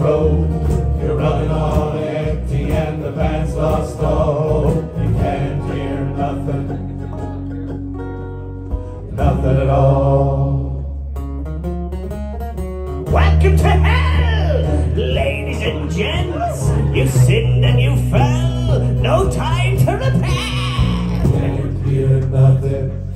You're running on empty and the band's lost all hope. You can't hear nothing, nothing at all. Welcome to hell, ladies and gents. You sinned and you fell, no time to repent. You can't hear nothing.